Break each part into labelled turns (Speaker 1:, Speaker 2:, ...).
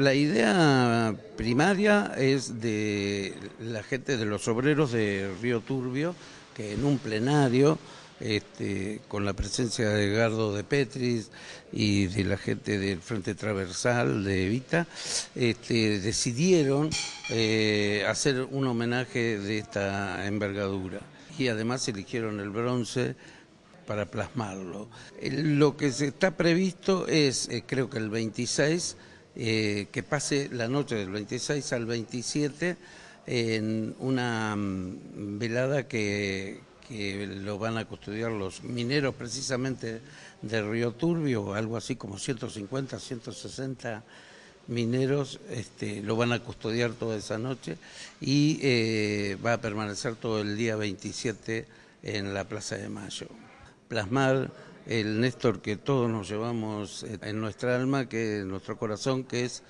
Speaker 1: La idea primaria es de la gente de los obreros de Río Turbio, que en un plenario, este, con la presencia de Edgardo de Petris y de la gente del Frente Transversal de Evita, este, decidieron eh, hacer un homenaje de esta envergadura. Y además eligieron el bronce para plasmarlo. Lo que se está previsto es, eh, creo que el 26, eh, que pase la noche del 26 al 27 en una mm, velada que, lo van a custodiar los mineros precisamente de Río Turbio, algo así como 150, 160 mineros este, lo van a custodiar toda esa noche y eh, va a permanecer todo el día 27 en la Plaza de Mayo. Plasmar el Néstor que todos nos llevamos en nuestra alma, que en nuestro corazón, que es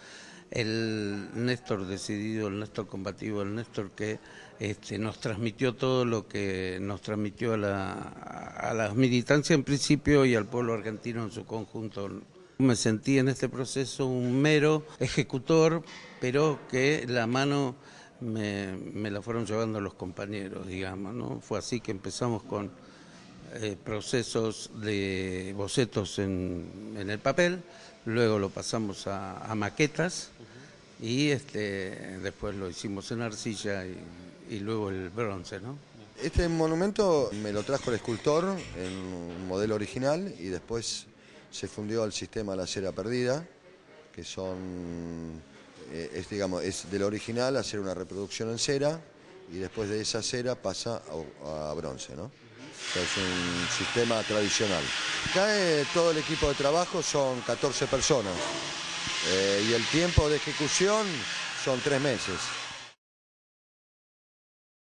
Speaker 1: el Néstor decidido, el Néstor combativo, el Néstor que este, nos transmitió todo lo que nos transmitió a la, a la militancia en principio y al pueblo argentino en su conjunto. Me sentí en este proceso un mero ejecutor, pero que la mano me, me la fueron llevando los compañeros, digamos. ¿no? Fue así que empezamos con eh, procesos de bocetos en, el papel, luego lo pasamos a, maquetas y este, después lo hicimos en arcilla y, luego el bronce. ¿no?
Speaker 2: Este monumento me lo trajo el escultor en un modelo original y después se fundió al sistema La Cera Perdida, que son, eh, es, digamos, es del original hacer una reproducción en cera y después de esa cera pasa a, a bronce. ¿no? Es un sistema tradicional. Eh, todo el equipo de trabajo son 14 personas eh, y el tiempo de ejecución son tres meses.